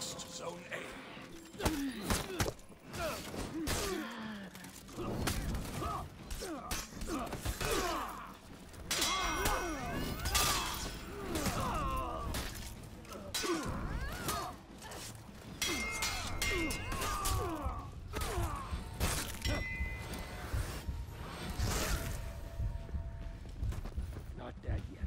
lost Zone A. Not dead yet.